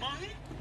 Money?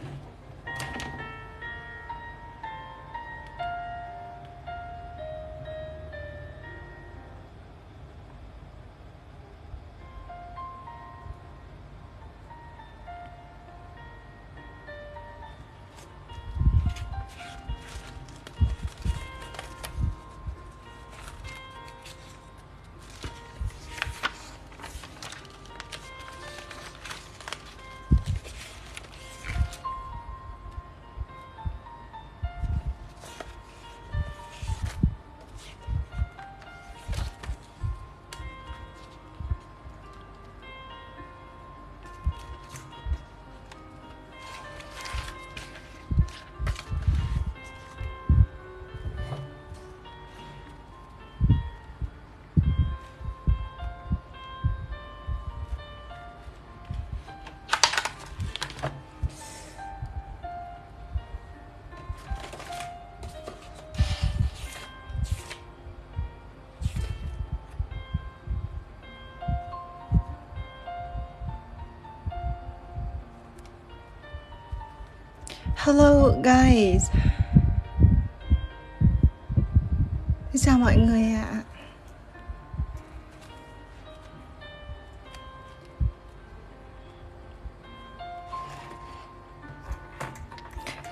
Hello guys. Xin chào mọi người ạ.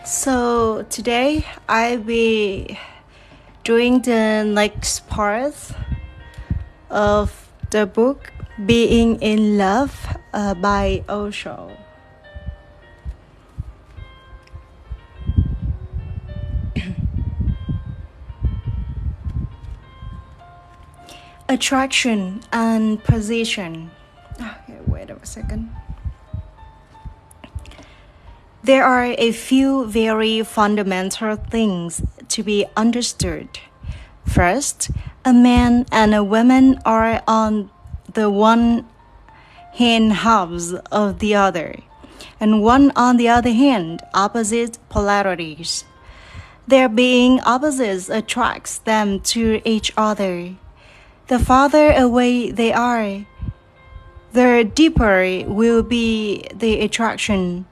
So today I'll be doing the next part of the book Being in Love uh, by Osho. Attraction and position. Okay, wait a second. There are a few very fundamental things to be understood. First, a man and a woman are on the one hand halves of the other, and one on the other hand, opposite polarities. Their being opposites attracts them to each other. The farther away they are, the deeper will be the attraction.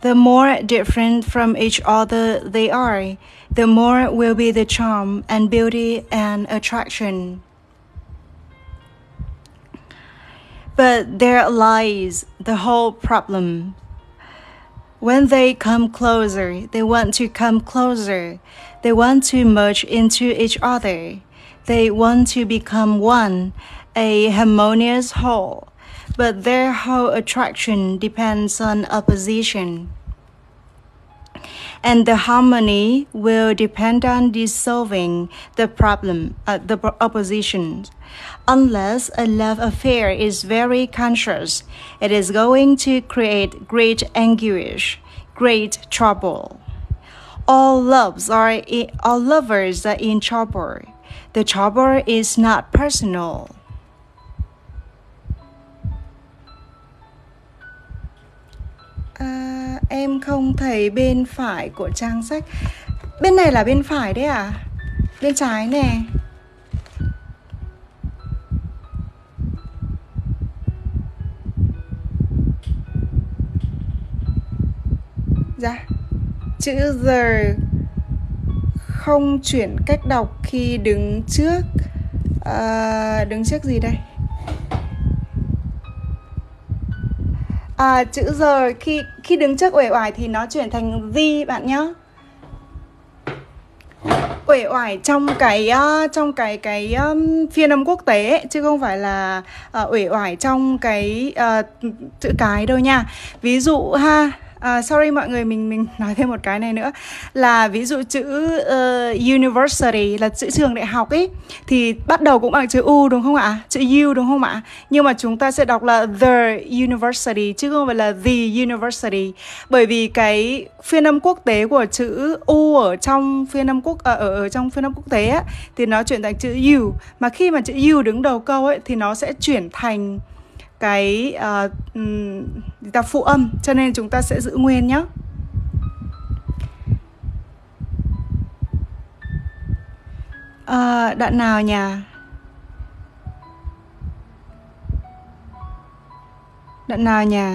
The more different from each other they are, the more will be the charm and beauty and attraction. But there lies the whole problem. When they come closer, they want to come closer. They want to merge into each other. They want to become one, a harmonious whole but their whole attraction depends on opposition. And the harmony will depend on dissolving the problem, uh, the opposition. Unless a love affair is very conscious, it is going to create great anguish, great trouble. All loves are all lovers are in trouble. The trouble is not personal. À, em không thấy bên phải của trang sách Bên này là bên phải đấy à? Bên trái nè Dạ Chữ the không chuyển cách đọc khi đứng trước. À, Đứng trước gì đây? à, chữ giờ khi khi đứng trước uể oải thì nó chuyển thành di bạn nhá. Uể oải trong cái uh, trong cái cái um, phiên âm quốc tế ấy, chứ không phải là uh, uể oải trong cái uh, chữ cái đâu nha. Ví dụ ha uh, sorry mọi người mình mình nói thêm một cái này nữa. Là ví dụ chữ uh, university là chữ trường đại học ấy thì bắt đầu cũng bằng chữ u đúng không ạ? Chữ u đúng không ạ? Nhưng mà chúng ta sẽ đọc là the university chứ không phải là the university. Bởi vì cái phiên âm quốc tế của chữ u ở trong phiên âm quốc ở, ở, ở trong phiên âm quốc tế á thì nó chuyển thành chữ u. Mà khi mà chữ u đứng đầu câu ấy thì nó sẽ chuyển thành cái uh, ta phụ âm cho nên chúng ta sẽ giữ nguyên nhé uh, ờ, đoạn nào nhỉ? Đoạn nào nhỉ?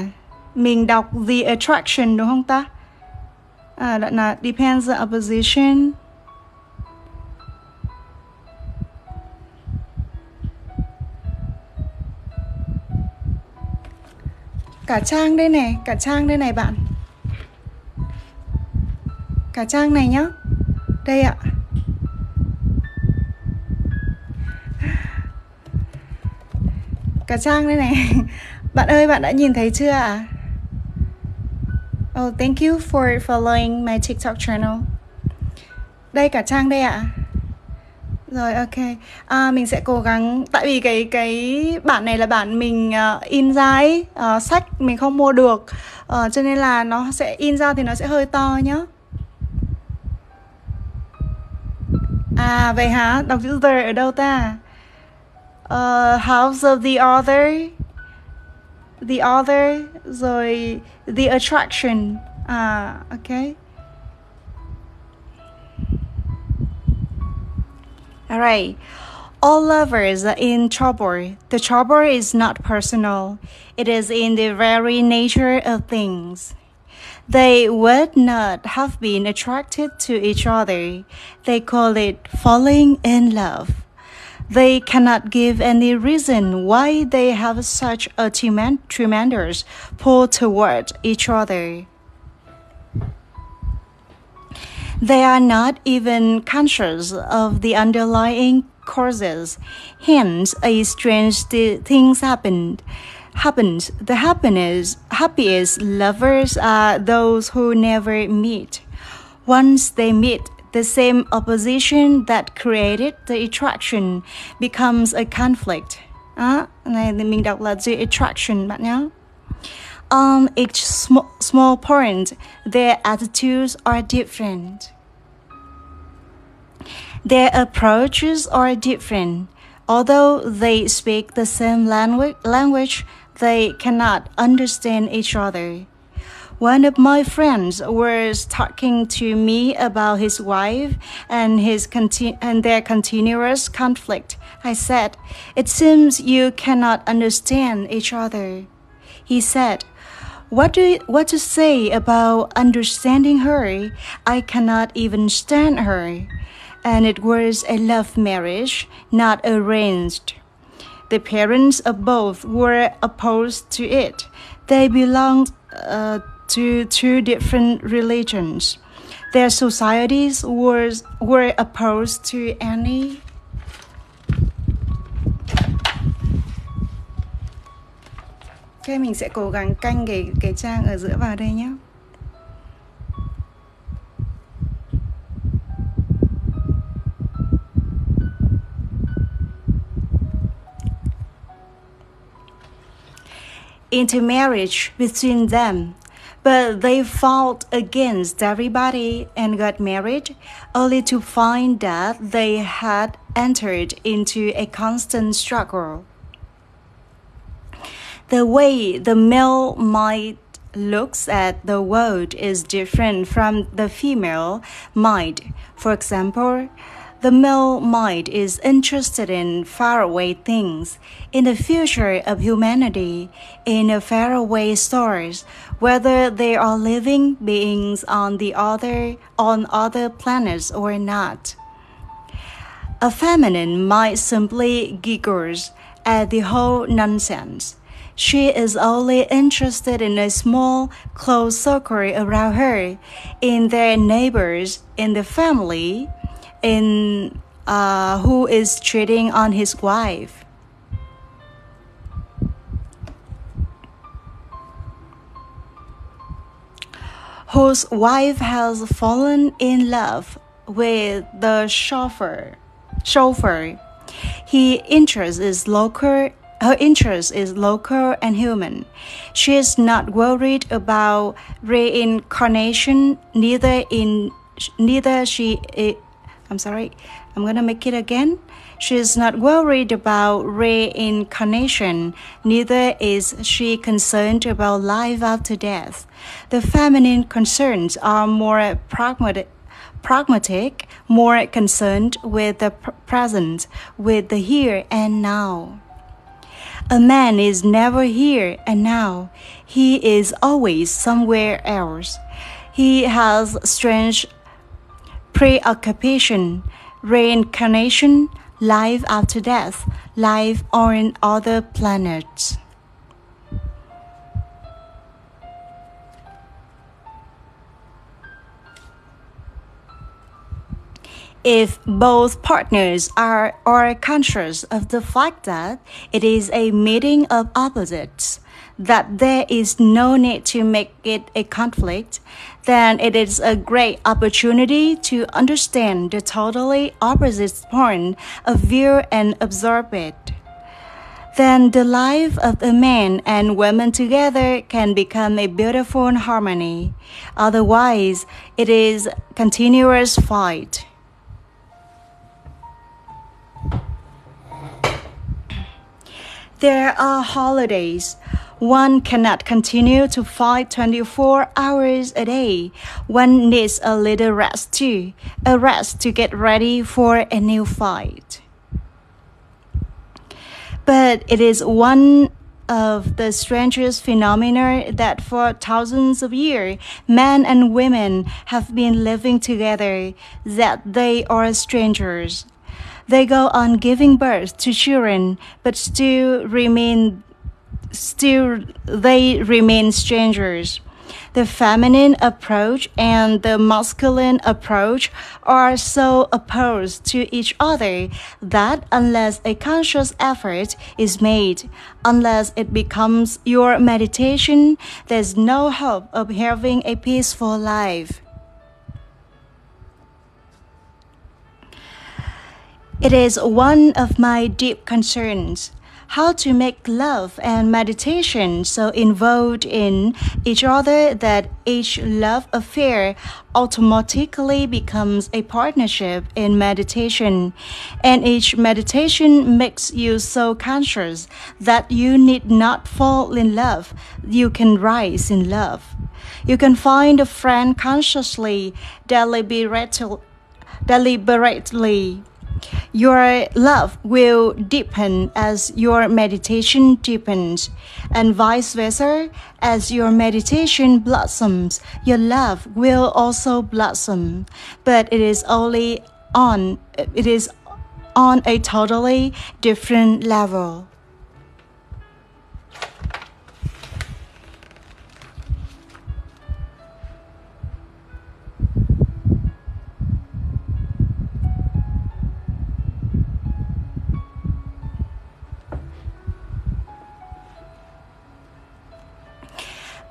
Mình đọc the attraction đúng không ta? À, đoạn nào? Depends on opposition cả trang đây này cả trang đây này bạn cả trang này nhá đây ạ cả trang đây này bạn ơi bạn đã nhìn thấy chưa ạ à? Oh, thank you for following my TikTok channel. Đây cả trang đây ạ. À. Rồi ok. À, mình sẽ cố gắng tại vì cái cái bản này là bản mình uh, in ra ấy, uh, sách mình không mua được. Uh, cho nên là nó sẽ in ra thì nó sẽ hơi to nhá. À vậy hả? Đọc chữ the ở đâu ta? Uh, house of the author the author rồi the attraction à ok Alright. All lovers are in trouble. The trouble is not personal. It is in the very nature of things. they would not have been attracted to each other. They call it falling in love. They cannot give any reason why they have such a tremendous pull toward each other. They are not even conscious of the underlying causes. Hence, a strange things happened. Happens. The happiness, happiest lovers are those who never meet. Once they meet, the same opposition that created the attraction becomes a conflict. À, này thì mình đọc là the attraction bạn nhé. On each small, small point, their attitudes are different. Their approaches are different. Although they speak the same language, language they cannot understand each other. One of my friends was talking to me about his wife and his conti- and their continuous conflict. I said, "It seems you cannot understand each other." He said, "What do you, what to say about understanding her? I cannot even stand her." And it was a love marriage, not arranged. The parents of both were opposed to it. They belonged uh, to two different religions. Their societies was, were opposed to any Ok, mình sẽ cố gắng canh cái cái trang ở giữa vào đây nhé. into marriage between them but they fought against everybody and got married, only to find that they had entered into a constant struggle. The way the male mind looks at the world is different from the female mind. For example, the male mind is interested in faraway things, in the future of humanity, in faraway stars, whether they are living beings on the other on other planets or not. A feminine mind simply giggles at the whole nonsense. She is only interested in a small, close circle around her, in their neighbors, in the family, in uh, who is cheating on his wife. Whose wife has fallen in love with the chauffeur. Chauffeur. He interest is local her interest is local and human. She is not worried about reincarnation, neither in neither she I'm sorry, I'm gonna make it again. She is not worried about reincarnation, neither is she concerned about life after death. The feminine concerns are more pragmatic, pragmatic more concerned with the present, with the here and now. A man is never here and now, he is always somewhere else. He has strange preoccupation, reincarnation, life after death, life on other planets. If both partners are, are conscious of the fact that it is a meeting of opposites, that there is no need to make it a conflict, then it is a great opportunity to understand the totally opposite point of view and observe it. Then the life of a man and woman together can become a beautiful harmony. Otherwise, it is continuous fight. There are holidays one cannot continue to fight 24 hours a day. One needs a little rest too, a rest to get ready for a new fight. But it is one of the strangest phenomena that for thousands of years men and women have been living together, that they are strangers. They go on giving birth to children, but still remain still they remain strangers. The feminine approach and the masculine approach are so opposed to each other that unless a conscious effort is made, unless it becomes your meditation, there's no hope of having a peaceful life. It is one of my deep concerns how to make love and meditation so involved in each other that each love affair automatically becomes a partnership in meditation, and each meditation makes you so conscious that you need not fall in love, you can rise in love. You can find a friend consciously, deliberately, deliberately your love will deepen as your meditation deepens, and vice versa. As your meditation blossoms, your love will also blossom. But it is only on it is on a totally different level.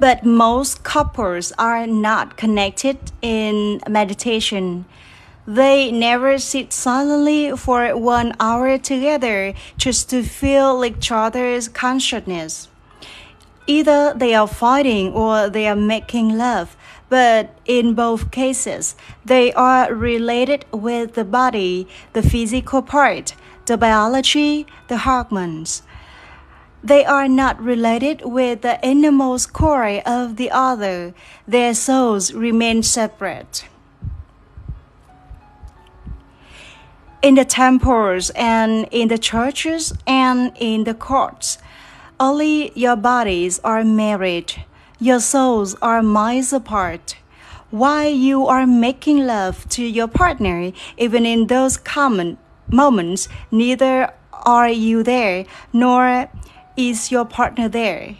But most couples are not connected in meditation. They never sit silently for one hour together just to feel each other's consciousness. Either they are fighting or they are making love, but in both cases, they are related with the body, the physical part, the biology, the hormones. They are not related with the innermost core of the other. Their souls remain separate. In the temples and in the churches and in the courts, only your bodies are married. Your souls are miles apart. Why you are making love to your partner, even in those common moments, neither are you there, nor is your partner there?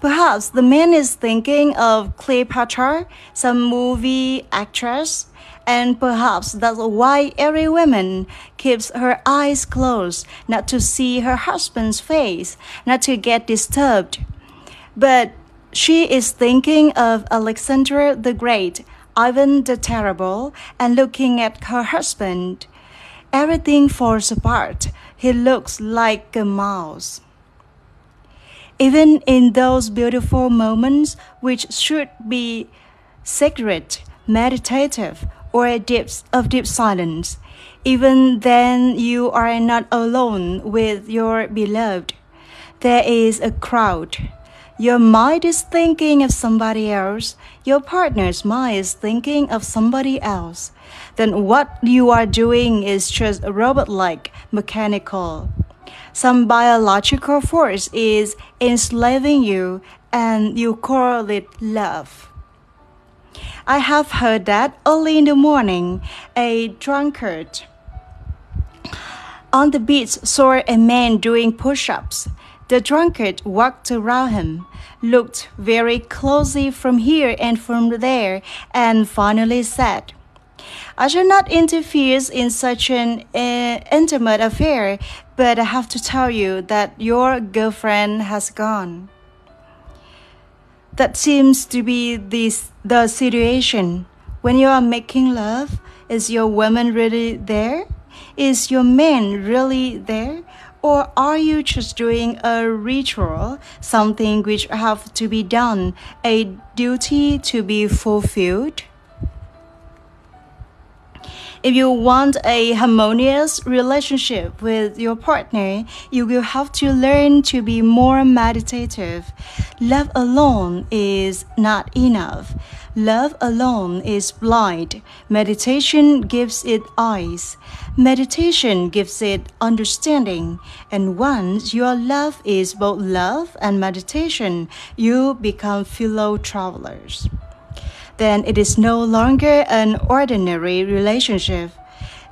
Perhaps the man is thinking of Cleopatra, some movie actress, and perhaps that's why every woman keeps her eyes closed, not to see her husband's face, not to get disturbed. But she is thinking of Alexander the Great, Ivan the Terrible, and looking at her husband. Everything falls apart. He looks like a mouse. Even in those beautiful moments, which should be sacred, meditative, or a deep, of deep silence, even then you are not alone with your beloved. There is a crowd. Your mind is thinking of somebody else. Your partner's mind is thinking of somebody else. Then what you are doing is just robot like, mechanical some biological force is enslaving you and you call it love. I have heard that early in the morning, a drunkard on the beach saw a man doing push ups. The drunkard walked around him, looked very closely from here and from there, and finally said, I shall not interfere in such an uh, intimate affair, but I have to tell you that your girlfriend has gone. That seems to be this, the situation. When you are making love, is your woman really there? Is your man really there? Or are you just doing a ritual, something which have to be done, a duty to be fulfilled? If you want a harmonious relationship with your partner, you will have to learn to be more meditative. Love alone is not enough. Love alone is blind. Meditation gives it eyes. Meditation gives it understanding. And once your love is both love and meditation, you become fellow travelers. Then it is no longer an ordinary relationship.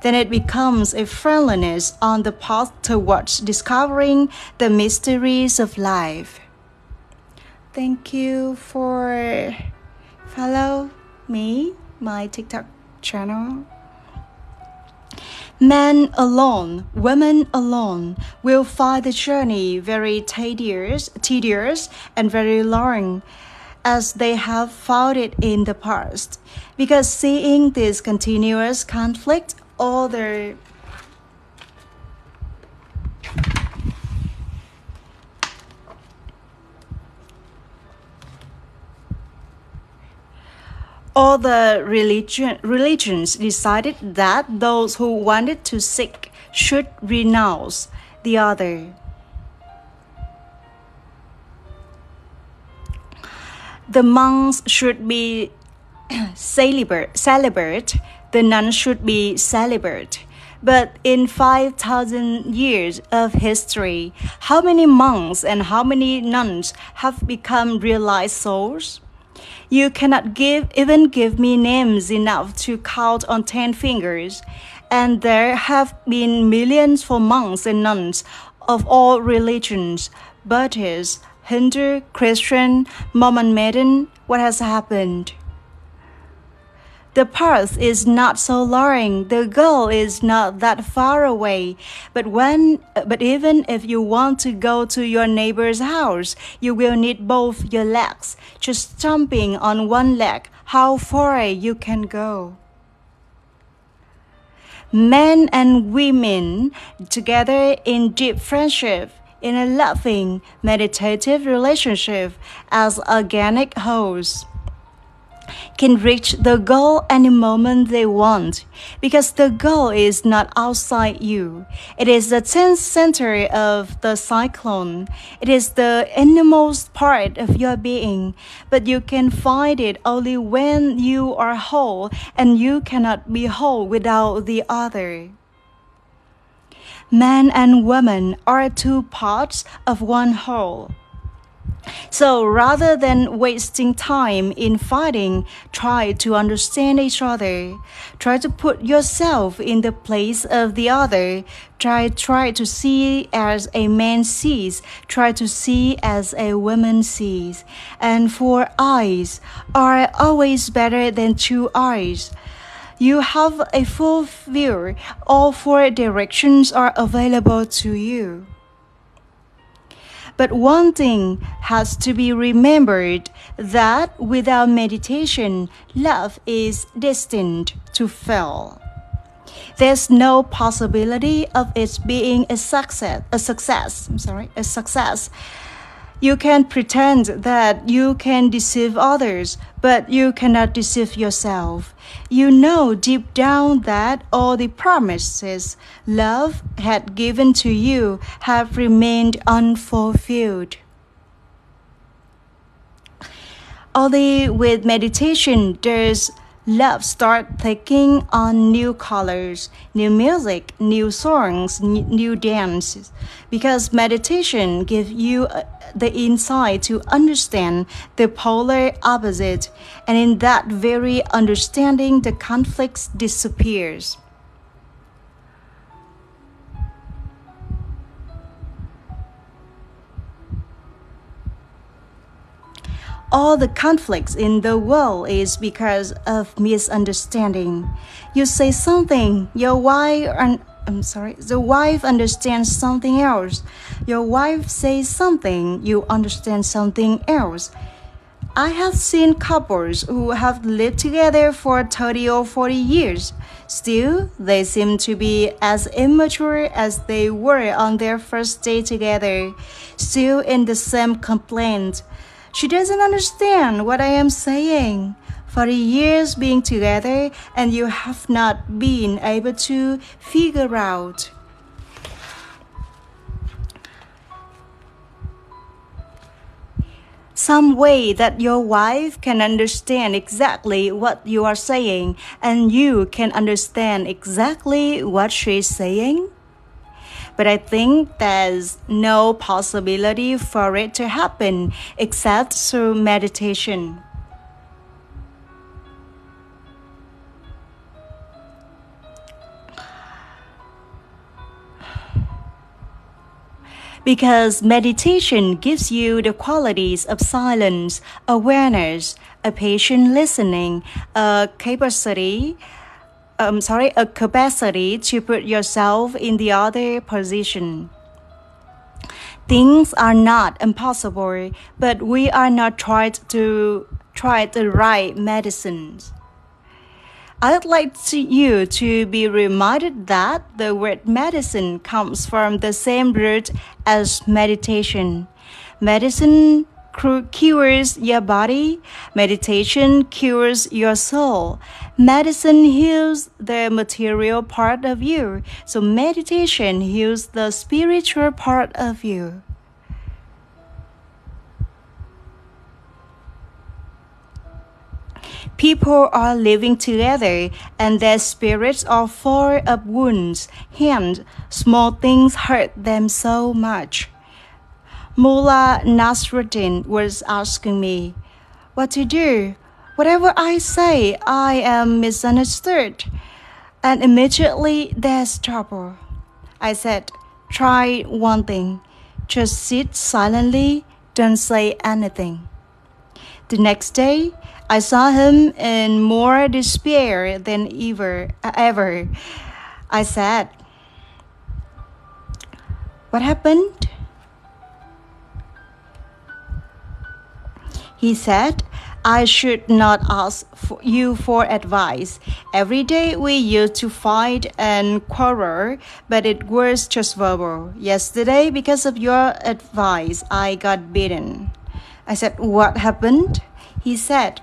Then it becomes a friendliness on the path towards discovering the mysteries of life. Thank you for follow me, my TikTok channel. Men alone, women alone will find the journey very tedious, tedious and very long as they have found it in the past. Because seeing this continuous conflict all the all the religion, religions decided that those who wanted to seek should renounce the other. The monks should be celibate, celibate, the nuns should be celibate. But in 5,000 years of history, how many monks and how many nuns have become realized souls? You cannot give even give me names enough to count on ten fingers, and there have been millions for monks and nuns of all religions, Buddhist, Hindu, Christian, Mohammedan. What has happened? The path is not so long. The goal is not that far away. But when, but even if you want to go to your neighbor's house, you will need both your legs. Just jumping on one leg, how far you can go. Men and women together in deep friendship in a loving, meditative relationship as organic wholes can reach the goal any moment they want because the goal is not outside you. It is the tenth center of the cyclone. It is the innermost part of your being, but you can find it only when you are whole and you cannot be whole without the other. Man and woman are two parts of one whole. So rather than wasting time in fighting, try to understand each other. Try to put yourself in the place of the other. Try try to see as a man sees. Try to see as a woman sees. And four eyes are always better than two eyes. You have a full view. All four directions are available to you. But one thing has to be remembered that without meditation, love is destined to fail. There's no possibility of its being a success, a success, I'm sorry, a success you can pretend that you can deceive others, but you cannot deceive yourself. You know deep down that all the promises love had given to you have remained unfulfilled. Only with meditation does love start taking on new colors, new music, new songs, new dances. Because meditation gives you uh, the insight to understand the polar opposite, and in that very understanding, the conflicts disappears. All the conflicts in the world is because of misunderstanding. You say something, your wife I'm sorry, the wife understands something else. Your wife says something, you understand something else. I have seen couples who have lived together for 30 or 40 years. Still, they seem to be as immature as they were on their first day together, still in the same complaint she doesn't understand what I am saying. For years being together, and you have not been able to figure out. some way that your wife can understand exactly what you are saying and you can understand exactly what she's saying? But I think there's no possibility for it to happen except through meditation. because meditation gives you the qualities of silence, awareness, a patient listening, a capacity, um, sorry, a capacity to put yourself in the other position. Things are not impossible, but we are not trying to try the right medicines. I'd like to, you to be reminded that the word medicine comes from the same root as meditation. Medicine cures your body, meditation cures your soul. Medicine heals the material part of you, so meditation heals the spiritual part of you. People are living together and their spirits are full of wounds, hence, small things hurt them so much. Mullah Nasruddin was asking me what to do. Whatever I say, I am misunderstood. And immediately there's trouble. I said, try one thing. Just sit silently, don't say anything. The next day, I saw him in more despair than ever. ever. I said, What happened? He said, I should not ask for you for advice. Every day we used to fight and quarrel, but it was just verbal. Yesterday, because of your advice, I got beaten. I said, What happened? He said,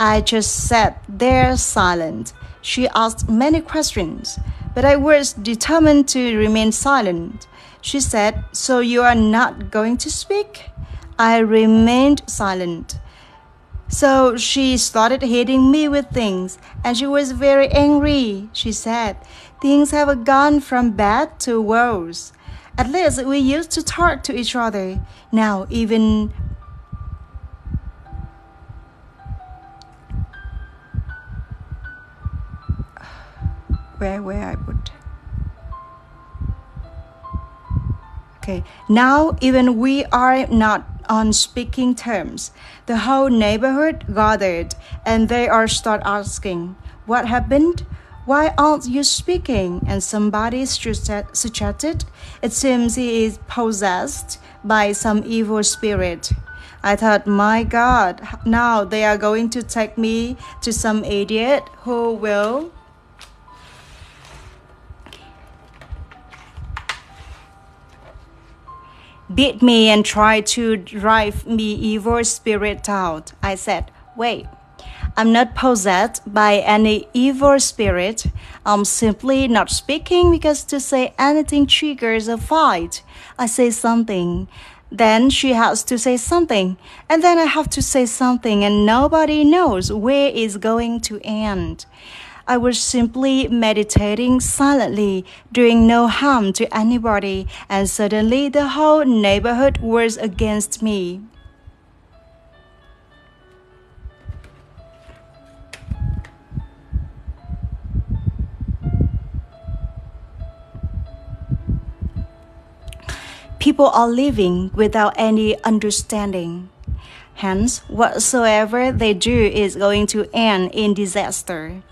I just sat there silent. She asked many questions, but I was determined to remain silent. She said, So you are not going to speak? I remained silent. So she started hitting me with things, and she was very angry. She said, Things have gone from bad to worse. At least we used to talk to each other. Now, even where where I put okay now even we are not on speaking terms. The whole neighborhood gathered and they are start asking what happened? Why aren't you speaking? And somebody suggested it seems he is possessed by some evil spirit. I thought, my God, now they are going to take me to some idiot who will beat me and try to drive me evil spirit out. I said, wait, I'm not possessed by any evil spirit. I'm simply not speaking because to say anything triggers a fight. I say something. Then she has to say something, and then I have to say something, and nobody knows where it's going to end. I was simply meditating silently, doing no harm to anybody, and suddenly the whole neighborhood was against me. People are living without any understanding. Hence, whatsoever they do is going to end in disaster.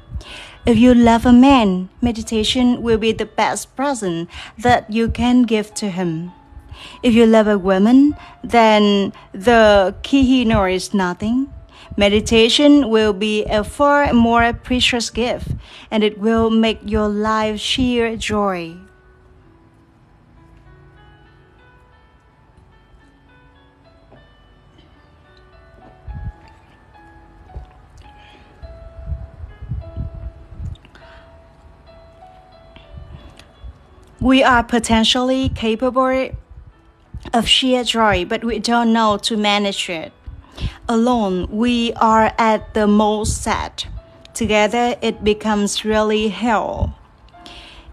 If you love a man, meditation will be the best present that you can give to him. If you love a woman, then the Kohinoor is nothing. Meditation will be a far more precious gift, and it will make your life sheer joy. We are potentially capable of sheer joy, but we don't know to manage it. Alone, we are at the most sad. Together, it becomes really hell.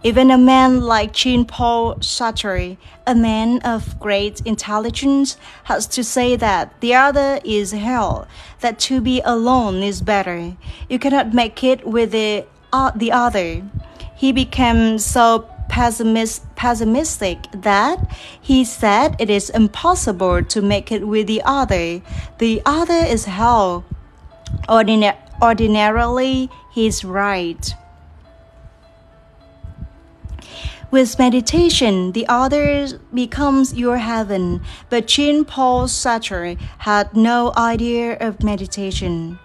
Even a man like Jean Paul Sartre, a man of great intelligence, has to say that the other is hell, that to be alone is better. You cannot make it with the, uh, the other. He became so pessimist, pessimistic that he said it is impossible to make it with the other. The other is hell. Ordina- ordinarily, he's right. With meditation, the other becomes your heaven, but Jean Paul Sartre had no idea of meditation.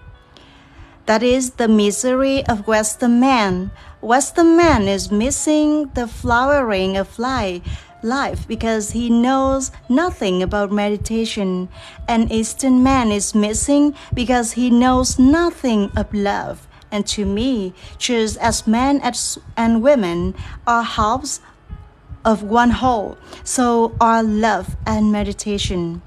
That is the misery of Western man. Western man is missing the flowering of life, because he knows nothing about meditation, and Eastern man is missing because he knows nothing of love. And to me, just as men and women are halves of one whole, so are love and meditation.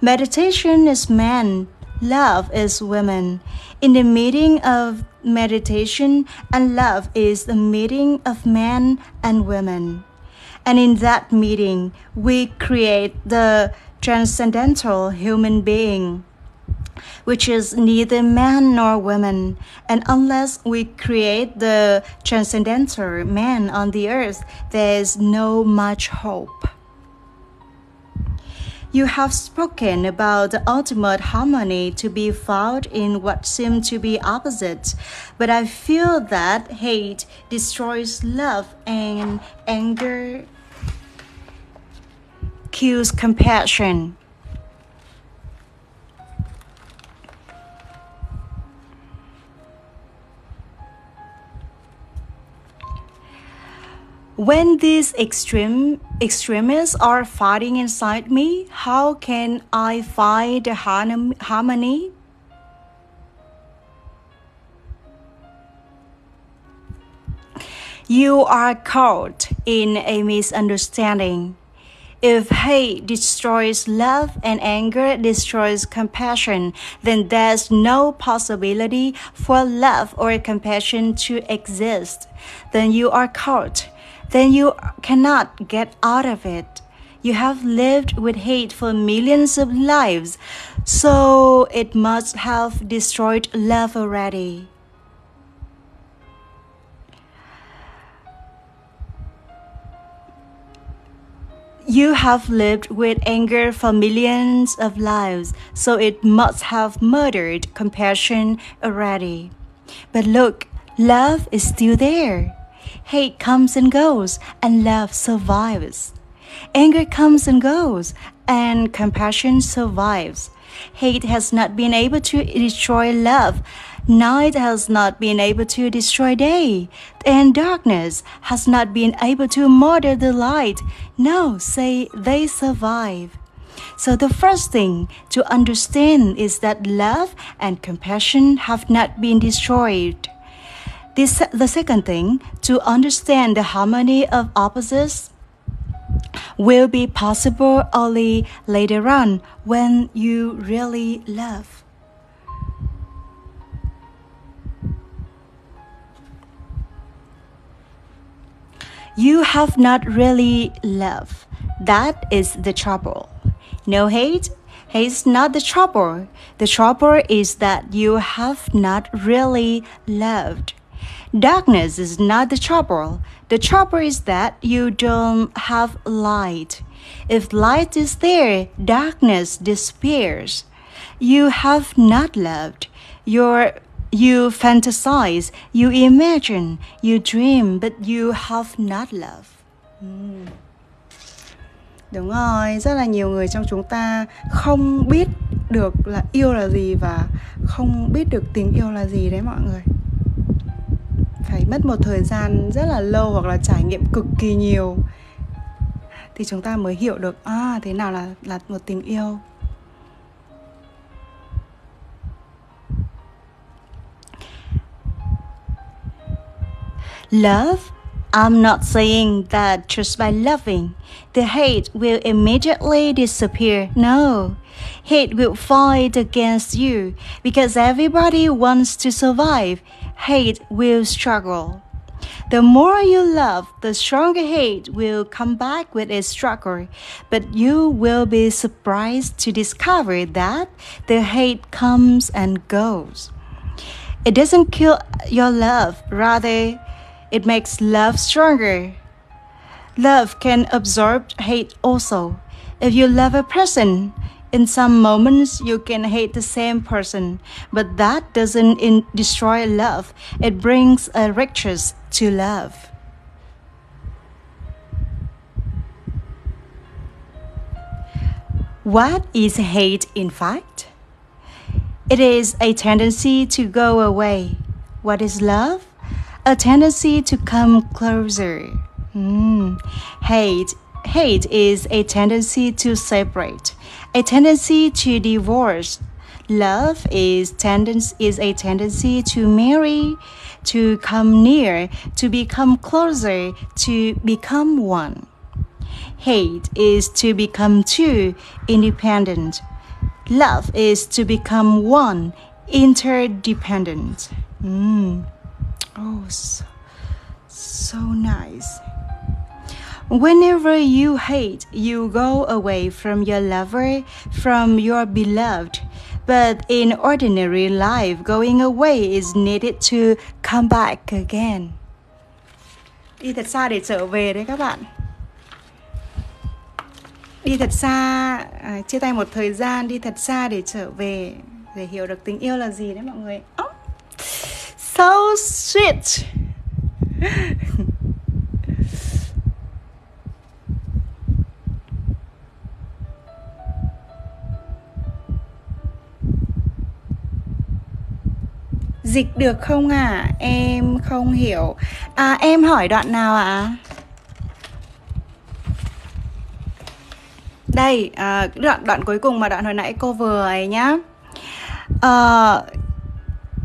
Meditation is man, love is woman. In the meeting of meditation and love is the meeting of men and women. And in that meeting, we create the transcendental human being which is neither man nor woman. And unless we create the transcendental man on the earth, there is no much hope. You have spoken about the ultimate harmony to be found in what seem to be opposites, but I feel that hate destroys love and anger kills compassion. When these extreme extremists are fighting inside me, how can I find harmony? You are caught in a misunderstanding. If hate destroys love and anger destroys compassion, then there's no possibility for love or compassion to exist. Then you are caught then you cannot get out of it. You have lived with hate for millions of lives, so it must have destroyed love already. You have lived with anger for millions of lives, so it must have murdered compassion already. But look, love is still there. Hate comes and goes, and love survives. Anger comes and goes, and compassion survives. Hate has not been able to destroy love. Night has not been able to destroy day, and darkness has not been able to murder the light. No, say they survive. So the first thing to understand is that love and compassion have not been destroyed. The second thing, to understand the harmony of opposites will be possible only later on when you really love. You have not really love. That is the trouble. No hate, hate is not the trouble. The trouble is that you have not really loved. Darkness is not the trouble. The trouble is that you don't have light. If light is there, darkness disappears. You have not loved. You're, you fantasize, you imagine, you dream, but you have not loved. Mm. Đúng rồi, rất là nhiều người trong chúng ta không biết được là yêu là gì và không biết được tình yêu là gì đấy mọi người phải mất một thời gian rất là lâu hoặc là trải nghiệm cực kỳ nhiều thì chúng ta mới hiểu được à thế nào là là một tình yêu Love I'm not saying that just by loving, the hate will immediately disappear. No. Hate will fight against you because everybody wants to survive. Hate will struggle. The more you love, the stronger hate will come back with its struggle. But you will be surprised to discover that the hate comes and goes. It doesn't kill your love, rather, it makes love stronger. Love can absorb hate also. If you love a person, in some moments you can hate the same person, but that doesn't destroy love. It brings a richness to love. What is hate in fact? It is a tendency to go away. What is love? a tendency to come closer. Mm. Hate hate is a tendency to separate, a tendency to divorce. Love is tendency is a tendency to marry, to come near, to become closer, to become one. Hate is to become two, independent. Love is to become one, interdependent. Mm. Oh, so, so nice. Whenever you hate, you go away from your lover, from your beloved. But in ordinary life, going away is needed to come back again. Đi thật xa để trở về đấy các bạn. Đi thật xa, à, chia tay một thời gian, đi thật xa để trở về, để hiểu được tình yêu là gì đấy mọi người. Oh. So sweet. Dịch được không ạ? À? Em không hiểu. À em hỏi đoạn nào ạ? À? Đây, à, đoạn đoạn cuối cùng mà đoạn hồi nãy cô vừa ấy nhá. À,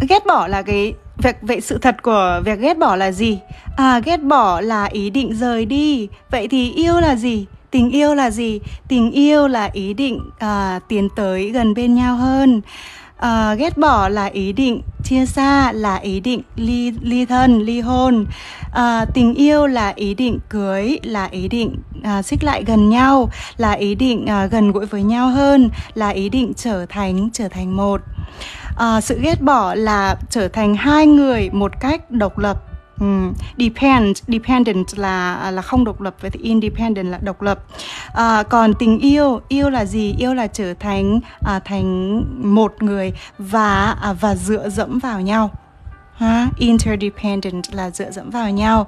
ghét bỏ là cái việc vậy sự thật của việc ghét bỏ là gì? À, ghét bỏ là ý định rời đi. Vậy thì yêu là gì? Tình yêu là gì? Tình yêu là ý định à, tiến tới gần bên nhau hơn uh, ghét bỏ là ý định chia xa là ý định ly ly thân ly hôn. À, tình yêu là ý định cưới là ý định à, xích lại gần nhau là ý định à, gần gũi với nhau hơn là ý định trở thành trở thành một. Uh, sự ghét bỏ là trở thành hai người một cách độc lập. Um, depend dependent là là không độc lập với thì independent là độc lập. À, còn tình yêu yêu là gì? Yêu là trở thành à, thành một người và à, và dựa dẫm vào nhau. Ha? Interdependent là dựa dẫm vào nhau.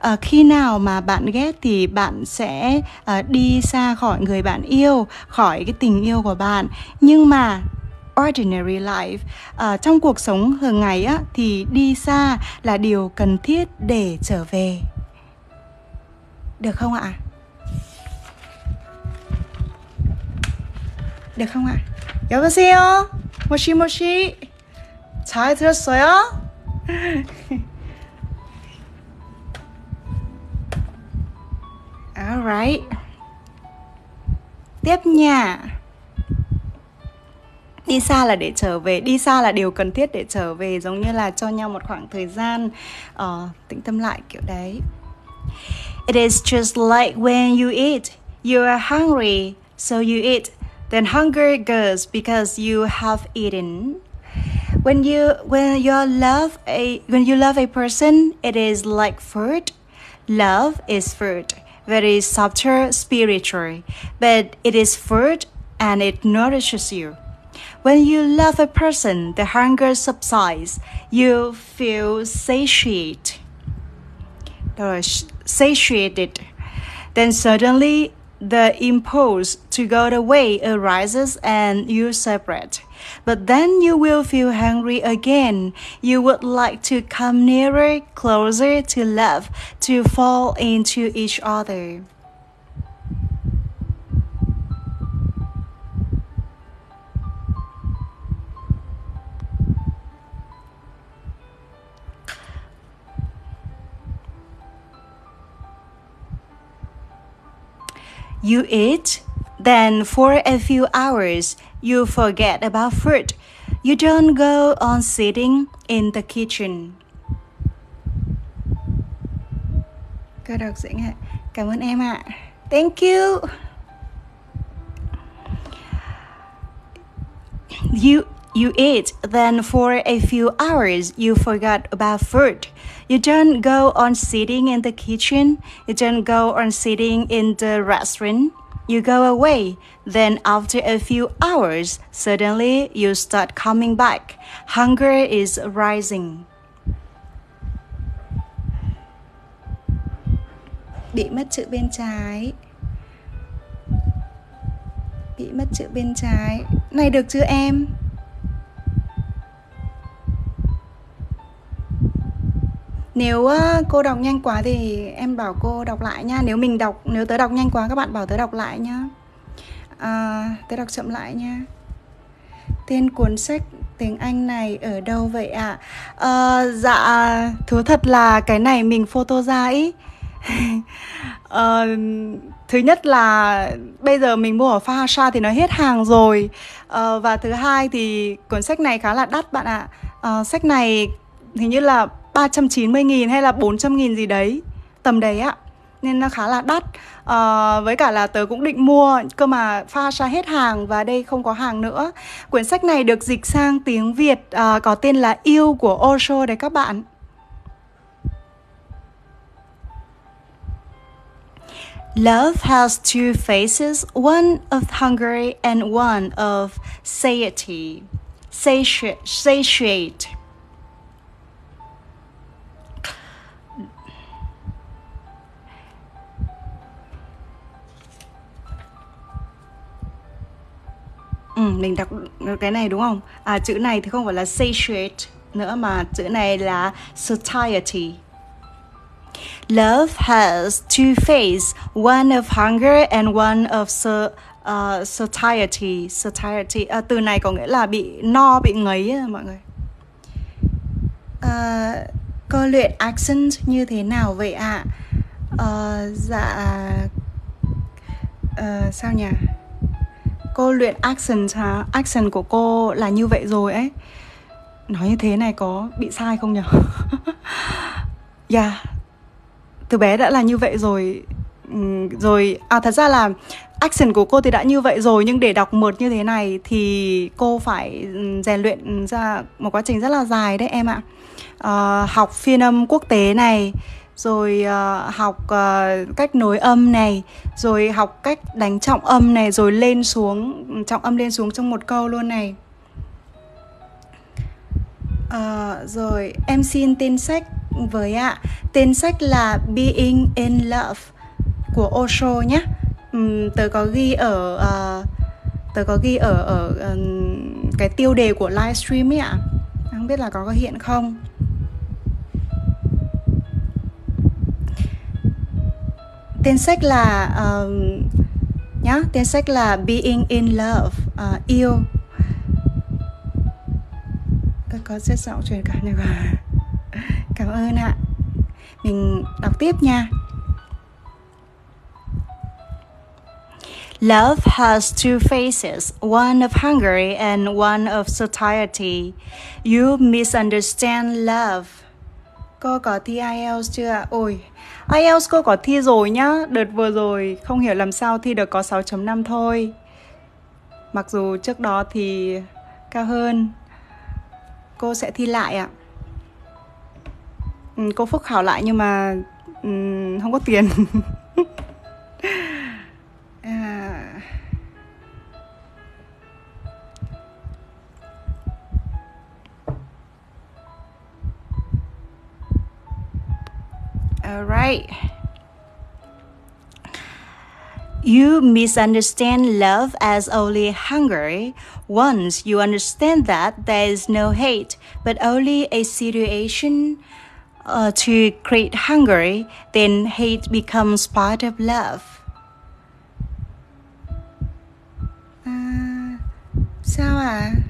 À, khi nào mà bạn ghét thì bạn sẽ à, đi xa khỏi người bạn yêu khỏi cái tình yêu của bạn. Nhưng mà ordinary life à, trong cuộc sống thường ngày á thì đi xa là điều cần thiết để trở về được không ạ được không ạ 여보세요 모시 모시 잘 들었어요 alright tiếp nha Đi xa là để trở về đi xa là điều cần thiết để trở về giống như là cho nhau một khoảng thời gian uh, tĩnh tâm lại kiểu đấy. It is just like when you eat you are hungry so you eat then hunger goes because you have eaten. When you when you love a when you love a person it is like food. Love is food very subtle spiritual but it is food and it nourishes you when you love a person, the hunger subsides. You feel satiate, satiated. Then suddenly the impulse to go away arises and you separate. But then you will feel hungry again. You would like to come nearer, closer to love, to fall into each other. You eat, then for a few hours you forget about food. You don't go on sitting in the kitchen. Câu đọc dễ nghe. Cảm ơn em ạ. Thank you. You you eat, then for a few hours you forgot about food. You don't go on sitting in the kitchen. You don't go on sitting in the restaurant. You go away. Then after a few hours, suddenly you start coming back. Hunger is rising. Bị mất chữ bên trái. Bị mất chữ bên trái. Này được chưa em? Nếu cô đọc nhanh quá thì em bảo cô đọc lại nha. Nếu mình đọc, nếu tớ đọc nhanh quá các bạn bảo tớ đọc lại nhá. À, Tớ đọc chậm lại nha. Tên cuốn sách tiếng Anh này ở đâu vậy ạ? À? À, dạ, thú thật là cái này mình photo ra ý. À, Thứ nhất là bây giờ mình mua ở Fahasha thì nó hết hàng rồi. À, Và thứ hai thì cuốn sách này khá là đắt bạn ạ. À, Sách này hình như là 390 nghìn hay là 400 nghìn gì đấy. Tầm đấy ạ. Nên nó khá là đắt. À, Với cả là tớ cũng định mua Cơ mà pha ra hết hàng Và đây không có hàng nữa. Quyển sách này được dịch sang tiếng Việt à, Có tên là Yêu của Osho đấy các bạn. Love has two faces, one of hunger and one of satiety. Satiate. Ừ, mình đọc cái này đúng không? À chữ này thì không phải là satiate nữa mà chữ này là satiety. Love has two faces, one of hunger and one of so, uh, ờ, satiety. Satiety à, từ này có nghĩa là bị no, bị ngấy à, mọi người. Ờ, à, cô luyện accent như thế nào vậy ạ? À? À, dạ à, sao nhỉ? Cô luyện accent hả? Accent của cô là như vậy rồi ấy. Nói như thế này có bị sai không nhỉ yeah. Từ bé đã là như vậy rồi. Ừ, rồi à thật ra là action của cô thì đã như vậy rồi nhưng để đọc mượt như thế này thì cô phải ừ, rèn luyện ra một quá trình rất là dài đấy em ạ. À, học phiên âm quốc tế này rồi uh, học uh, cách nối âm này rồi học cách đánh trọng âm này rồi lên xuống trọng âm lên xuống trong một câu luôn này. Uh, rồi em xin tên sách với ạ. Tên sách là Being in Love của Osho nhé. Um, tớ có ghi ở uh, tớ có ghi ở ở uh, cái tiêu đề của livestream ấy ạ. Không biết là có có hiện không? Tên sách là uh, nhá tên sách là being in love uh, yêu tôi có rất giọng truyền cảm này và cảm ơn ạ mình đọc tiếp nha Love has two faces, one of hunger and one of satiety. You misunderstand love. Cô có thi IELTS chưa ạ? Ôi, IELTS cô có thi rồi nhá. Đợt vừa rồi không hiểu làm sao thi được có 6.5 thôi. Mặc dù trước đó thì cao hơn. Cô sẽ thi lại ạ. Ừ, Cô phúc khảo lại nhưng mà um, không có tiền. All right. You misunderstand love as only hunger. Once you understand that there is no hate, but only a situation uh, to create hunger, then hate becomes part of love. Uh, sao à?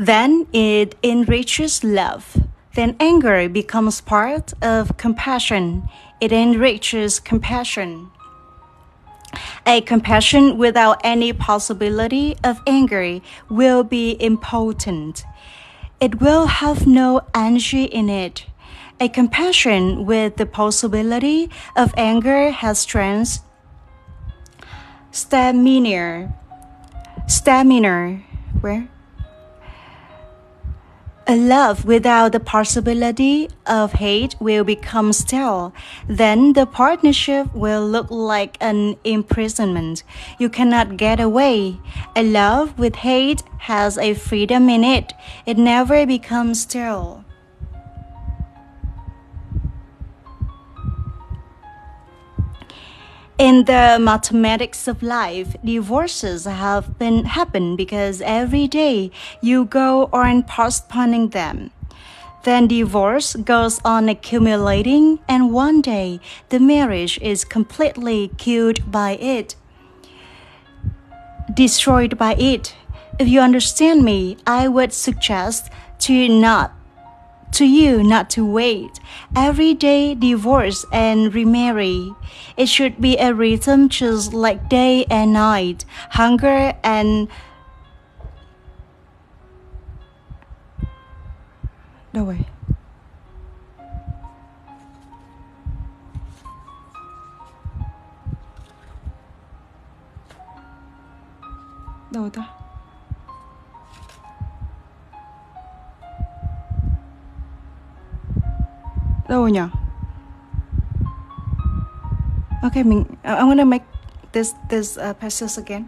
Then it enriches love. Then anger becomes part of compassion. It enriches compassion. A compassion without any possibility of anger will be impotent. It will have no energy in it. A compassion with the possibility of anger has strength, stamina, stamina, where? A love without the possibility of hate will become stale. Then the partnership will look like an imprisonment. You cannot get away. A love with hate has a freedom in it. It never becomes stale. In the mathematics of life, divorces have been happen because every day you go on postponing them. Then divorce goes on accumulating, and one day the marriage is completely killed by it, destroyed by it. If you understand me, I would suggest to not to you not to wait. Every day divorce and remarry. It should be a rhythm just like day and night, hunger and No way. rồi ta đâu nhỉ okay mình I'm gonna make this this uh, passage again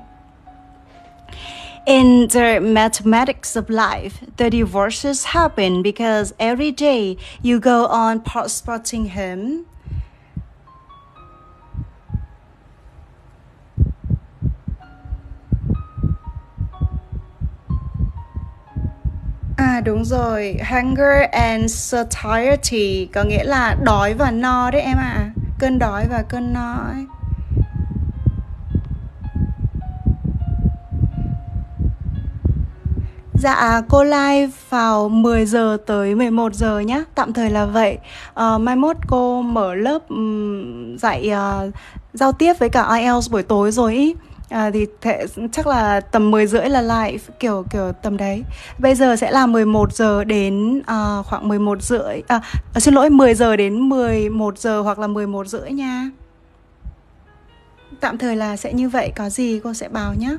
In the mathematics of life, the divorces happen because every day you go on postponing him. À đúng rồi, hunger and satiety có nghĩa là đói và no đấy em ạ. À. Cơn đói và cơn no ấy. Dạ, cô live vào 10 giờ tới 11 giờ nhé Tạm thời là vậy à, Mai mốt cô mở lớp um, dạy uh, giao tiếp với cả IELTS buổi tối rồi ý à, thì thể, chắc là tầm 10 rưỡi là live kiểu kiểu tầm đấy. Bây giờ sẽ là 11 giờ đến uh, khoảng 11 rưỡi à, à, xin lỗi 10 giờ đến 11 giờ hoặc là 11 rưỡi nha. Tạm thời là sẽ như vậy có gì cô sẽ báo nhé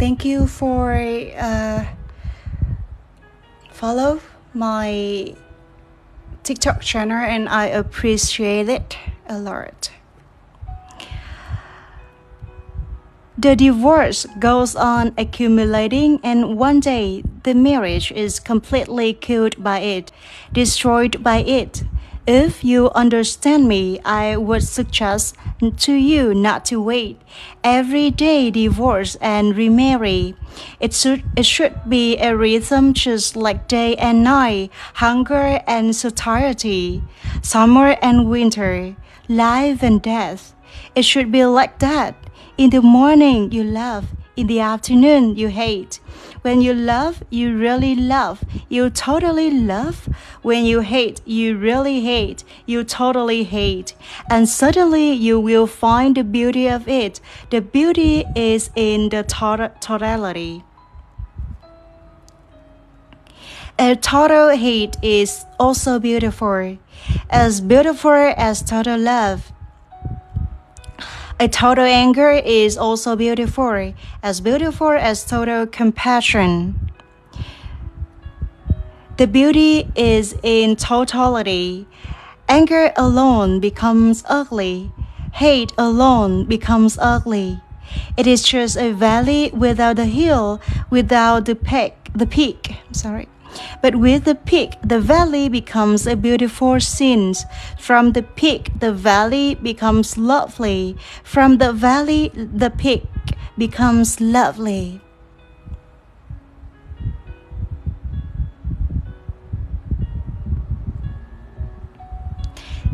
thank you for uh, follow my TikTok channel and I appreciate it. A lot. The divorce goes on accumulating, and one day the marriage is completely killed by it, destroyed by it. If you understand me, I would suggest to you not to wait. Every day divorce and remarry. It should, it should be a rhythm just like day and night, hunger and satiety, summer and winter life and death. It should be like that. In the morning, you love. In the afternoon, you hate. When you love, you really love. You totally love. When you hate, you really hate. You totally hate. And suddenly you will find the beauty of it. The beauty is in the totality. A total hate is also beautiful, as beautiful as total love. A total anger is also beautiful, as beautiful as total compassion. The beauty is in totality. Anger alone becomes ugly. Hate alone becomes ugly. It is just a valley without a hill, without the peak. The peak. Sorry. But with the peak, the valley becomes a beautiful scene. From the peak, the valley becomes lovely. From the valley, the peak becomes lovely.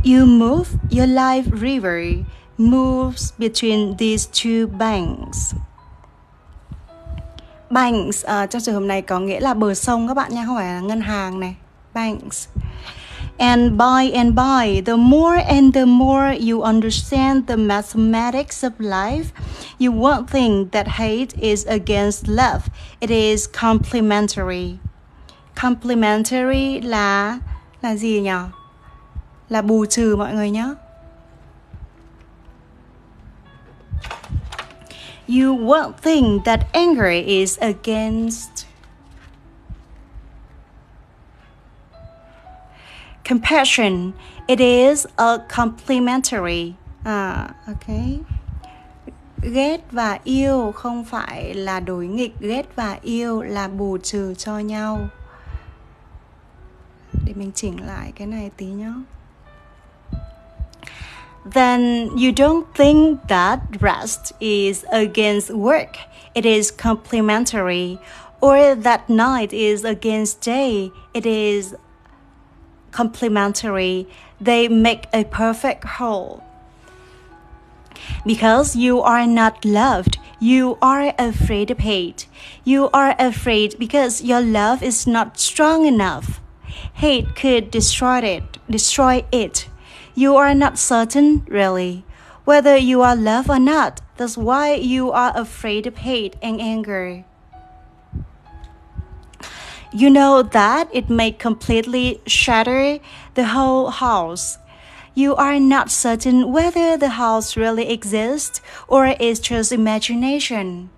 You move, your life river moves between these two banks. Banks uh, trong trường hợp này có nghĩa là bờ sông các bạn nha không phải là ngân hàng này. Banks. And by and by the more and the more you understand the mathematics of life you won't think that hate is against love. It is complementary. Complementary là là gì nhỉ? Là bù trừ mọi người nhé you won't think that anger is against compassion. It is a complementary. À, ok. Ghét và yêu không phải là đối nghịch, ghét và yêu là bù trừ cho nhau. Để mình chỉnh lại cái này tí nhé then you don't think that rest is against work. It is complementary. Or that night is against day. It is complementary. They make a perfect whole. Because you are not loved, you are afraid of hate. You are afraid because your love is not strong enough. Hate could destroy it, destroy it. You are not certain, really, whether you are loved or not. That's why you are afraid of hate and anger. You know that it may completely shatter the whole house. You are not certain whether the house really exists or is just imagination.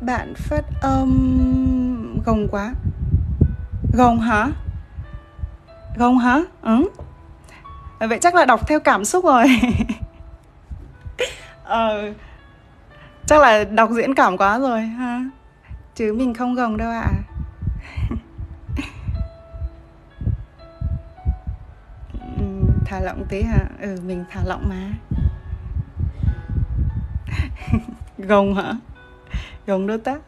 Bạn phát âm gồng quá. Gồng hả? Gồng hả? Ừ. Vậy chắc là đọc theo cảm xúc rồi. Ờ chắc là đọc diễn cảm quá rồi, ha. Chứ mình không gồng đâu ạ. À. thả lỏng tí hả? Ừ mình thả lỏng mà. Gồng hả? Gần đôi tác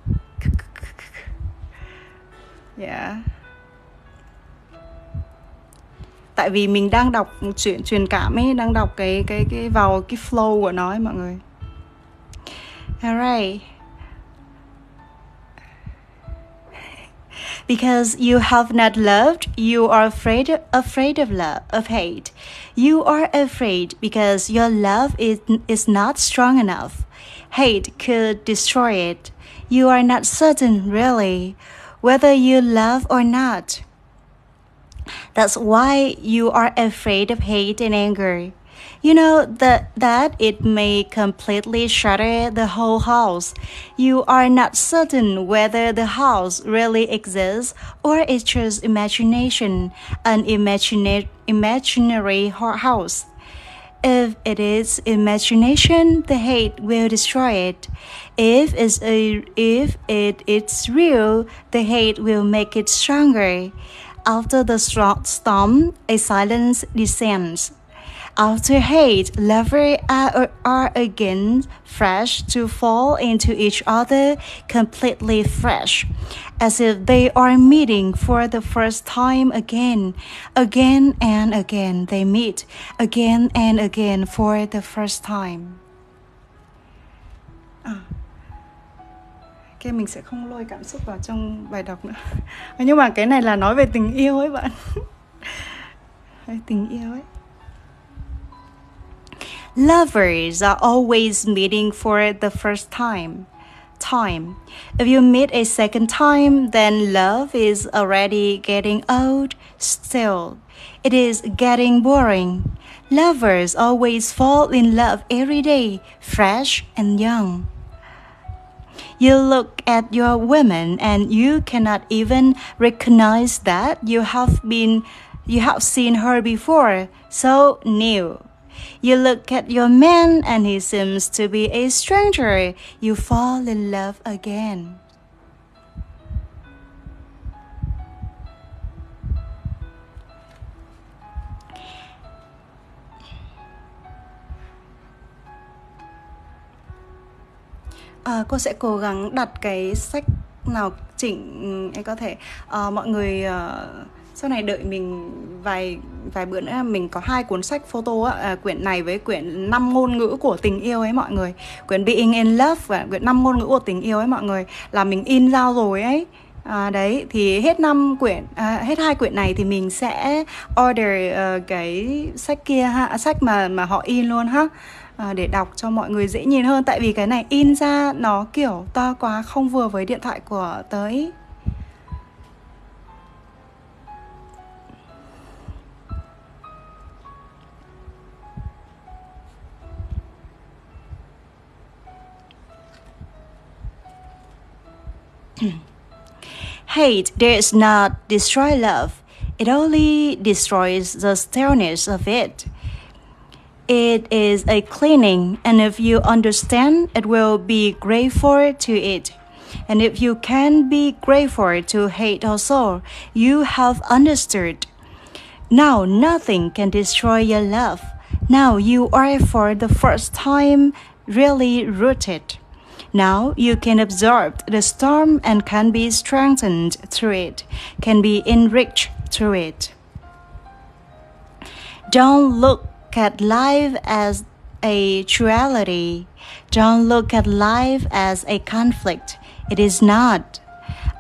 dạ. Tại vì mình đang đọc chuyện truyền cảm ấy, đang đọc cái cái cái vào cái flow của nó ấy mọi người. Alright because you have not loved, you are afraid afraid of love, of hate. You are afraid because your love is is not strong enough. Hate could destroy it. You are not certain, really, whether you love or not. That's why you are afraid of hate and anger. You know that, that it may completely shatter the whole house. You are not certain whether the house really exists or it's just imagination, an imagina- imaginary house. If it is imagination, the hate will destroy it. If it's a, if it is real, the hate will make it stronger. After the storm, a silence descends. After hate, lovers are, again fresh to fall into each other completely fresh, as if they are meeting for the first time again. Again and again they meet, again and again for the first time. Cái mình sẽ không lôi cảm xúc vào trong bài đọc nữa. Nhưng mà cái này là nói về tình yêu ấy bạn. tình yêu ấy. Lovers are always meeting for the first time. Time. If you meet a second time, then love is already getting old still. It is getting boring. Lovers always fall in love every day, fresh and young. You look at your woman and you cannot even recognize that you have been you have seen her before, so new. You look at your man and he seems to be a stranger. You fall in love again. À, cô sẽ cố gắng đặt cái sách nào chỉnh em có thể à, mọi người uh, sau này đợi mình vài vài bữa nữa mình có hai cuốn sách photo á, à, quyển này với quyển năm ngôn ngữ của tình yêu ấy mọi người. Quyển Being in Love và quyển năm ngôn ngữ của tình yêu ấy mọi người là mình in ra rồi ấy. À, đấy thì hết năm quyển à, hết hai quyển này thì mình sẽ order uh, cái sách kia ha à, sách mà mà họ in luôn ha. À, để đọc cho mọi người dễ nhìn hơn. Tại vì cái này in ra nó kiểu to quá không vừa với điện thoại của tới. Hate does not destroy love, it only destroys the stillness of it. It is a cleaning, and if you understand, it will be grateful to it. And if you can be grateful to hate also, you have understood. Now nothing can destroy your love. Now you are for the first time really rooted. Now you can absorb the storm and can be strengthened through it, can be enriched through it. Don't look at life as a duality. Don't look at life as a conflict. It is not.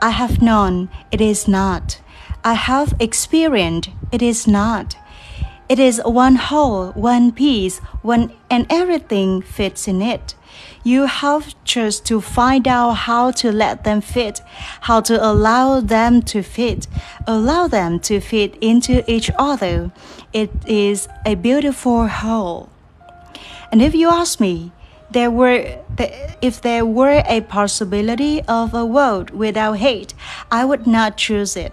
I have known. It is not. I have experienced. It is not. It is one whole, one piece, one, and everything fits in it. You have just to find out how to let them fit, how to allow them to fit, allow them to fit into each other. It is a beautiful whole. And if you ask me, there were if there were a possibility of a world without hate, I would not choose it.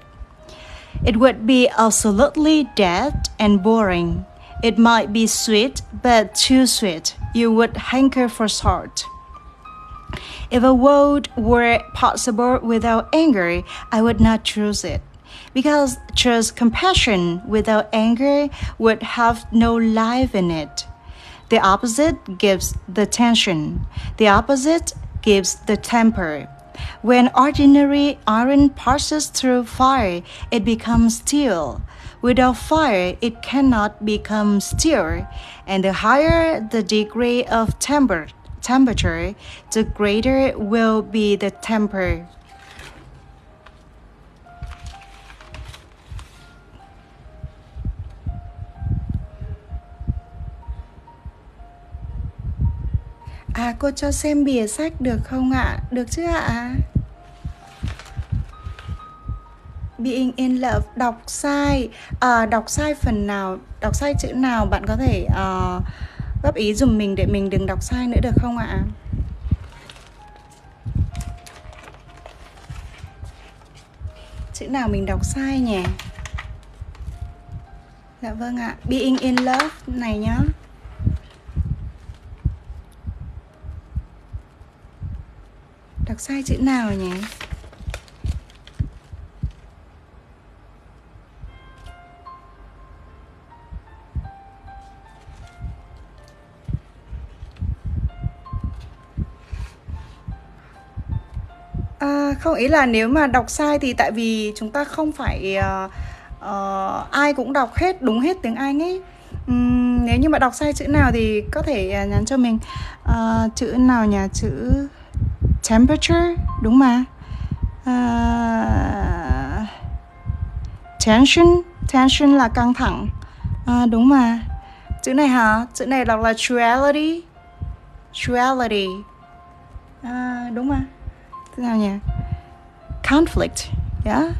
It would be absolutely dead and boring. It might be sweet, but too sweet. You would hanker for salt. If a world were possible without anger, I would not choose it. Because just compassion without anger would have no life in it. The opposite gives the tension. The opposite gives the temper. When ordinary iron passes through fire, it becomes steel. Without fire, it cannot become steel, and the higher the degree of temper, temperature, the greater will be the temper. À cô cho xem bìa sách được không ạ? Được chứ ạ? Being in love đọc sai. À, đọc sai phần nào đọc sai chữ nào bạn có thể uh, góp ý dùm mình để mình đừng đọc sai nữa được không ạ? Chữ nào mình đọc sai nhỉ? Dạ vâng ạ. Being in love này nhá. Đọc sai chữ nào nhỉ? À, không ý là nếu mà đọc sai thì tại vì chúng ta không phải uh, uh, ai cũng đọc hết đúng hết tiếng Anh ấy. Um, nếu như mà đọc sai chữ nào thì có thể uh, nhắn cho mình. Uh, chữ nào nhỉ? Chữ temperature đúng mà. Uh, tension tension là căng thẳng. Uh, đúng mà. Chữ này hả? Chữ này đọc là duality. Duality. Uh, đúng mà. Conflict yeah?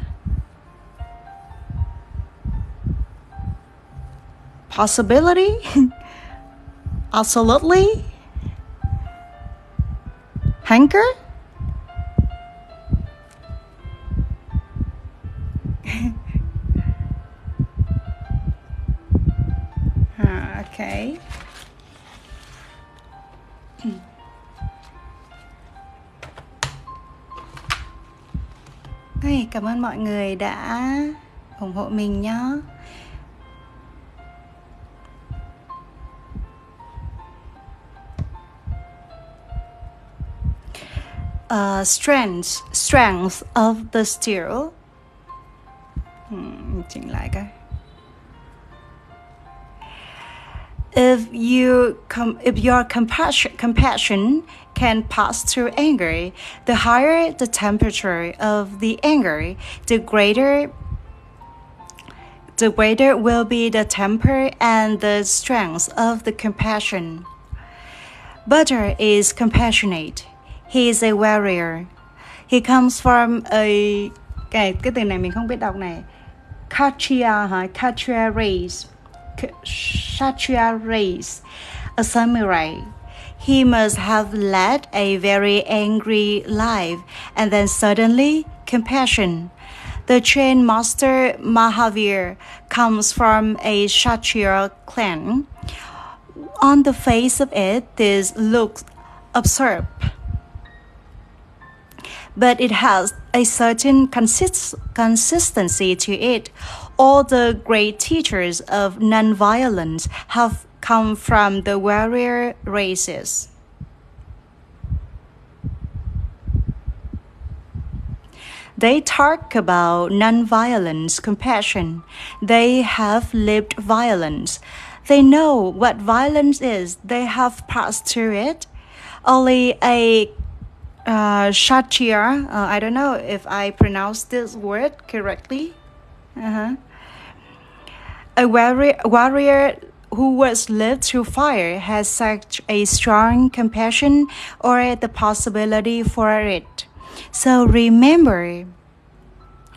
Possibility? Absolutely? Hanker ah, okay Hey, cảm ơn mọi người đã ủng hộ mình nhé. Uh, ờ, strength strength of the steel hmm, chỉnh lại cái if you com- if your compassion compassion can pass through anger, the higher the temperature of the anger, the greater the greater will be the temper and the strength of the compassion. Buddha is compassionate. He is a warrior. He comes from a cái cái từ này mình không biết đọc này. Kshatriya hả? Kshatriya race. Kshatriya race. A samurai. He must have led a very angry life and then suddenly compassion. The Jain master Mahavir comes from a Kshatriya clan. On the face of it, this looks absurd but it has a certain consist- consistency to it. All the great teachers of nonviolence have come from the warrior races. They talk about nonviolence, compassion. They have lived violence. They know what violence is. They have passed through it. Only a uh, uh, I don't know if I pronounce this word correctly. Uh-huh. A warrior, warrior who was lived through fire has such a strong compassion or the possibility for it. So remember,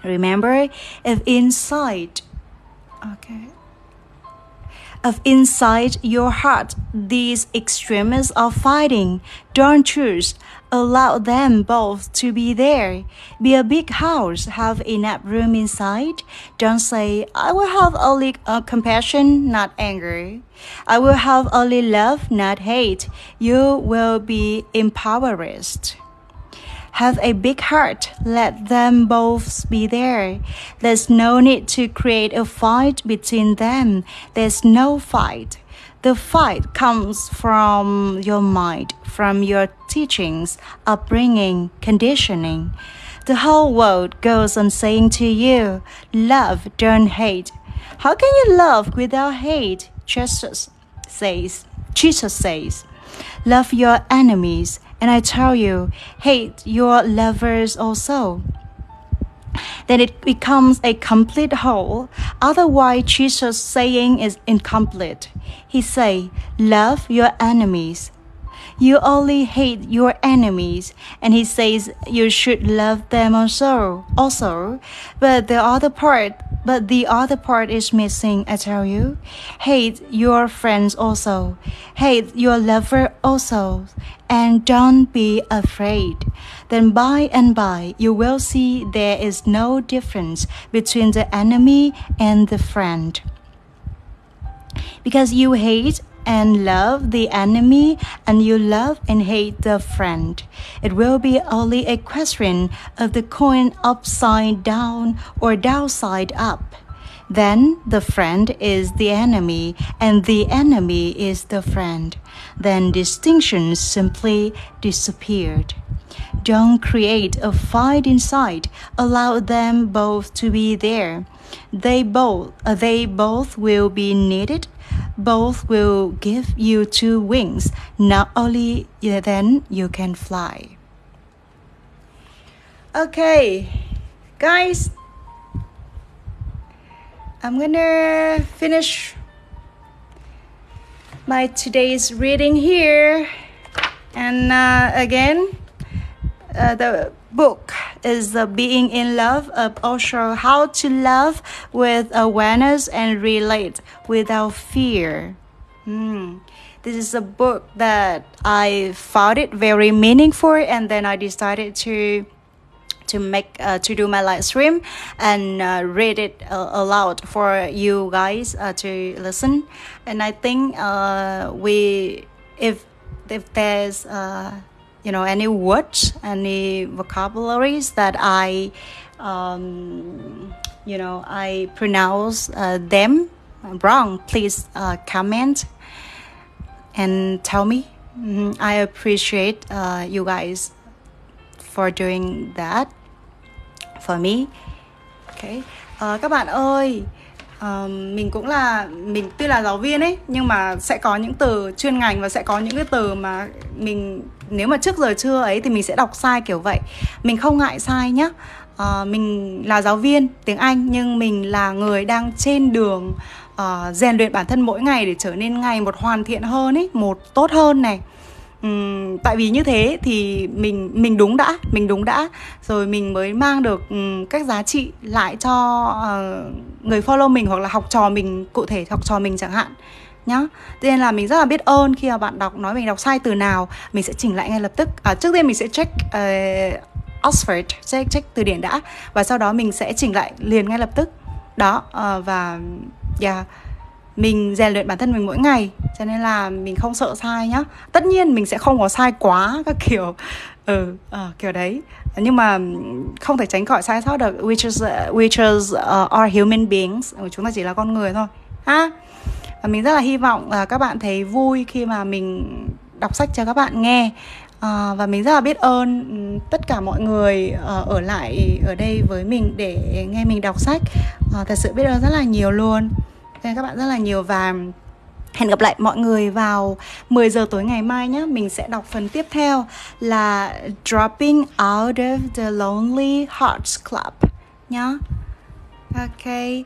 remember if inside, okay, if inside your heart these extremists are fighting, don't choose. Allow them both to be there. Be a big house, have enough room inside. Don't say, I will have only uh, compassion, not anger. I will have only love, not hate. You will be impoverished. Have a big heart. Let them both be there. There's no need to create a fight between them. There's no fight. The fight comes from your mind, from your teachings, upbringing, conditioning. The whole world goes on saying to you, love, don't hate. How can you love without hate? Jesus says, Jesus says, love your enemies. And I tell you, hate your lovers also then it becomes a complete whole. Otherwise, Jesus' saying is incomplete. He say, love your enemies. You only hate your enemies, and he says you should love them also. Also, but the other part, but the other part is missing. I tell you, hate your friends also, hate your lover also, and don't be afraid. Then by and by you will see there is no difference between the enemy and the friend. Because you hate and love the enemy and you love and hate the friend. It will be only a question of the coin upside down or downside up. Then the friend is the enemy and the enemy is the friend. Then distinctions simply disappeared. Don't create a fight inside. Allow them both to be there. They both, they both will be needed both will give you two wings. Not only then you can fly. Okay, guys, I'm gonna finish my today's reading here. And uh, again, uh, the book is the being in love of Osho how to love with awareness and relate without fear mm. this is a book that i found it very meaningful and then i decided to to make uh, to do my live stream and uh, read it uh, aloud for you guys uh, to listen and i think uh, we if if there's uh, you know any words any vocabularies that i um, you know i pronounce uh, them wrong please uh, comment and tell me. Mm-hmm. i appreciate uh, you guys for doing that for me. Okay. Uh, các bạn ơi uh, mình cũng là mình tuy là giáo viên ấy nhưng mà sẽ có những từ chuyên ngành và sẽ có những cái từ mà mình nếu mà trước giờ chưa ấy thì mình sẽ đọc sai kiểu vậy. Mình không ngại sai nhá. Uh, mình là giáo viên tiếng anh nhưng mình là người đang trên đường uh, rèn luyện bản thân mỗi ngày để trở nên ngày một hoàn thiện hơn ấy một tốt hơn này um, tại vì như thế thì mình mình đúng đã mình đúng đã. Rồi mình mới mang được um, các giá trị lại cho uh, người follow mình hoặc là học trò mình cụ thể học trò mình chẳng hạn nhá. Nên là mình rất là biết ơn khi mà bạn đọc nói mình đọc sai từ nào mình sẽ chỉnh lại ngay lập tức. À, trước tiên mình sẽ check uh, Oxford check, check từ điển đã. Và sau đó mình sẽ chỉnh lại liền ngay lập tức. Đó uh, và yeah mình rèn luyện bản thân mình mỗi ngày cho nên là mình không sợ sai nhá. Tất nhiên mình sẽ không có sai quá các kiểu ừ uh, kiểu đấy. Nhưng mà không thể tránh khỏi sai sót được which is uh, which is uh, are human beings. Ừ, chúng ta chỉ là con người thôi. Ha? Và mình rất là hy vọng là các bạn thấy vui khi mà mình đọc sách cho các bạn nghe. À, và mình rất là biết ơn ừ, tất cả mọi người uh, ở lại ở đây với mình để nghe mình đọc sách. Uh, thật sự biết ơn rất là nhiều luôn. Cảm các bạn rất là nhiều và Hẹn gặp lại mọi người vào 10 giờ tối ngày mai nhé. Mình sẽ đọc phần tiếp theo là Dropping Out of the Lonely Hearts Club nhá. Okay.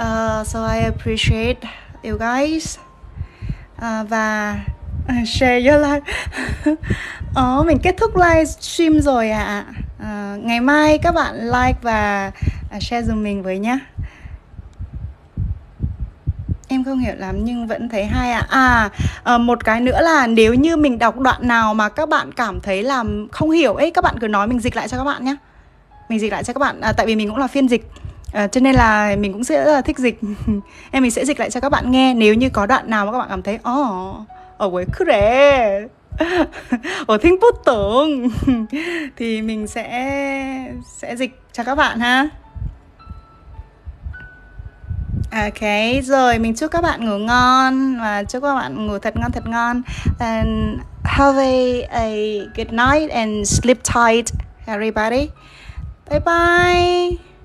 Uh, so I appreciate you guys. Uh, và uh, share your life. Ồ, oh, ờ, mình kết thúc livestream rồi ạ. À. Uh, ngày mai các bạn like và à, share dùm mình với nhé em không hiểu lắm nhưng vẫn thấy hay ạ. À. à một cái nữa là nếu như mình đọc đoạn nào mà các bạn cảm thấy là không hiểu ấy các bạn cứ nói mình dịch lại cho các bạn nhé mình dịch lại cho các bạn à, tại vì mình cũng là phiên dịch à, cho nên là mình cũng sẽ rất là thích dịch. Em mình sẽ dịch lại cho các bạn nghe nếu như có đoạn nào mà các bạn cảm thấy ồ ở với 그래 ở thính bút tưởng thì mình sẽ sẽ dịch cho các bạn ha. Ok, rồi mình chúc các bạn ngủ ngon và chúc các bạn ngủ thật ngon thật ngon. And have a, a good night and sleep tight everybody. Bye bye.